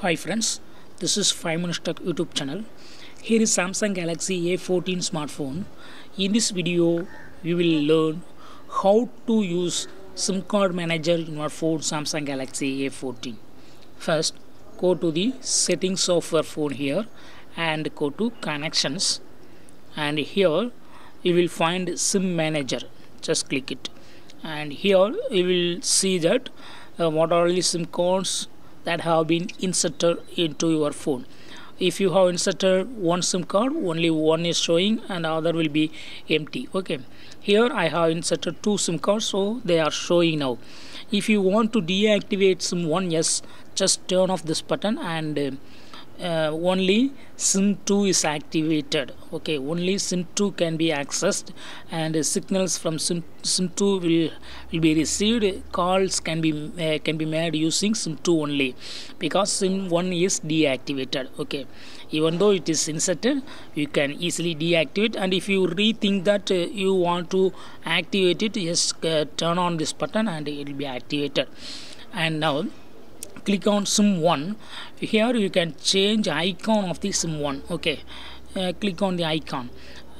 Hi friends, this is 5 Minutes Tech YouTube channel. Here is Samsung Galaxy A14 smartphone. In this video, we will learn how to use SIM card manager in your phone Samsung Galaxy A14. First, go to the settings of your phone here and go to connections and here you will find SIM manager. Just click it and here you will see that uh, what are the SIM cards that have been inserted into your phone. If you have inserted one sim card only one is showing and other will be empty. Okay. Here i have inserted two sim cards so they are showing now. If you want to deactivate sim one yes just turn off this button and uh, uh, only sim 2 is activated. Okay only sim 2 can be accessed and uh, signals from sim, sim 2 will, will be received. Calls can be uh, can be made using sim 2 only because sim 1 is deactivated. Okay even though it is inserted you can easily deactivate. And if you rethink that uh, you want to activate it just uh, turn on this button and it will be activated. And now click on sim 1 here you can change icon of the sim 1 okay? Uh, click on the icon.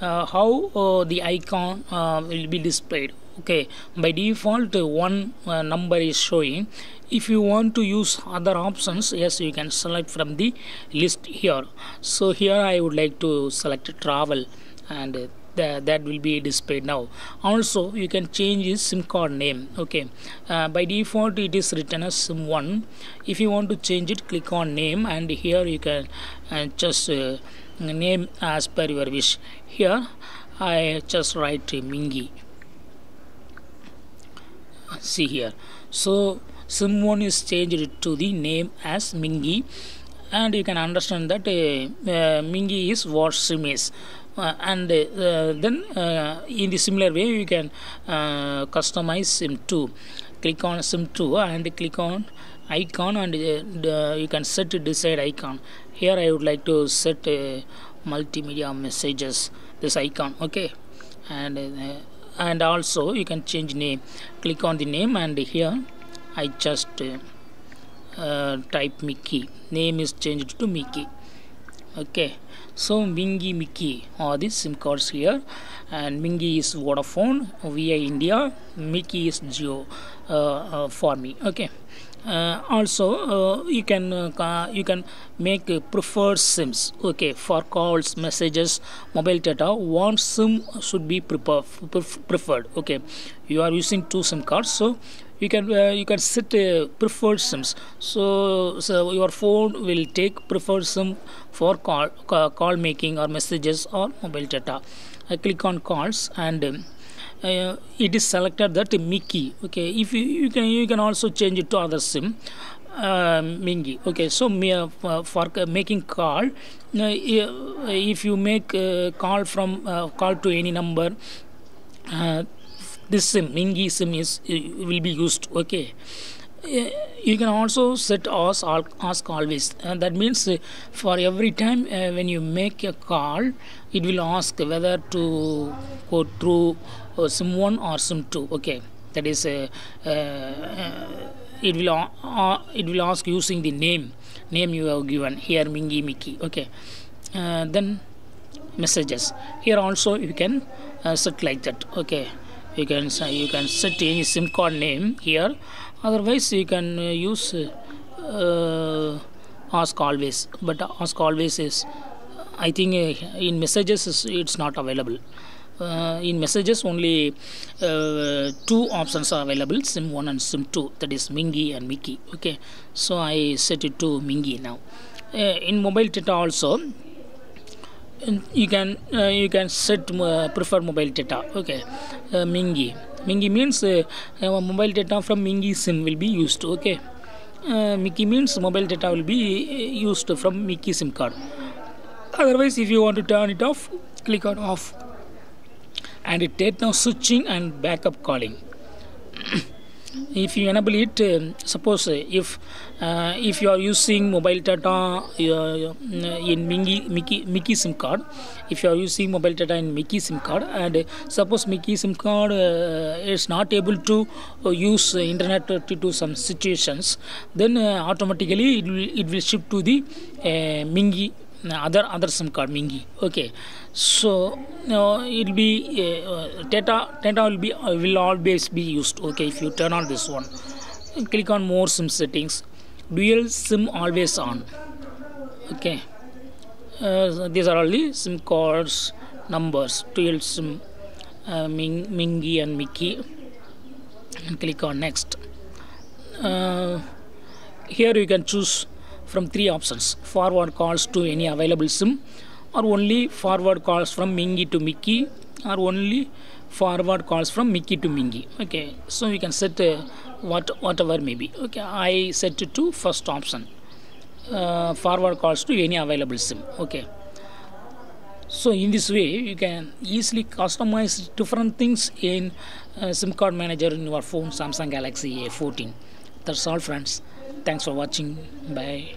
Uh, how uh, the icon uh, will be displayed okay? By default uh, one uh, number is showing. If you want to use other options yes you can select from the list here. So here i would like to select travel and that, that will be displayed now. Also you can change his sim card name okay? Uh, by default it is written as sim1 if you want to change it click on name and here you can uh, just uh, name as per your wish. Here I just write Mingy see here. So sim1 is changed to the name as Mingy and you can understand that uh, uh, Mingy is what sim is. Uh, and uh, then uh, in the similar way you can customize sim2 click on sim2 and click on icon and you can set decide icon. Here I would like to set multimedia messages this icon okay? And and also you can change name. Click on the name and here I just uh, type Mickey. Name is changed to Mickey. Okay. So Mingy Mickey. Are the SIM cards here. And Mingy is Vodafone via India. Mickey is Jio uh, uh, for me. Okay. Uh, also uh, you can uh, you can make preferred sims. Okay. For calls messages mobile data one sim should be prefer, preferred. Okay. You are using two sim cards. So you can uh, you can set uh, preferred sims so so your phone will take preferred sim for call call, call making or messages or mobile data. I click on calls and um, uh, it is selected that Mickey okay? If you, you can you can also change it to other sim uh, Mingy okay? So uh, for making call uh, if you make call from uh, call to any number uh, this sim Mingy sim is uh, will be used okay? Uh, you can also set ask, ask always. And that means for every time uh, when you make a call it will ask whether to go through uh, sim 1 or sim 2 okay? That is uh, it will it will ask using the name name you have given here mingy mickey okay? Then messages. Here also you can set like that okay you can you can set any sim card name here. Otherwise you can use uh, ask always. But ask always is i think uh, in messages it's not available. Uh, in messages only uh, two options are available sim 1 and sim 2 that is mingy and mickey. Okay. So i set it to mingy now. Uh, in mobile data also you can uh, you can set uh, prefer mobile data. Okay. Uh, mingy mingy means mobile data from mingy sim will be used. Okay. Mickey means mobile data will be used from mickey sim card. Otherwise if you want to turn it off click on off. And it takes now switching and backup calling if you enable it um, suppose uh, if uh, if you are using mobile data uh, in Mingi, Mickey, Mickey SIM card if you are using mobile data in Mickey SIM card and uh, suppose Mickey SIM card is not able to use internet to do some situations then automatically it will, it will shift to the uh, Mingi other other SIM card Mingi. Okay. So uh, it will be uh, uh, data data will be uh, will always be used okay if you turn on this one. Click on more sim settings. Dual sim always on okay. Uh, these are the sim cards numbers dual sim uh, Ming, mingy and mickey. And click on next. Uh, here you can choose from three options forward calls to any available sim or only forward calls from mingy to mickey or only forward calls from mickey to mingy okay so you can set uh, what whatever may be. Okay i set it to first option uh, forward calls to any available sim. Okay so in this way you can easily customize different things in uh, sim card manager in your phone samsung galaxy a14 that's all friends. Thanks for watching. Bye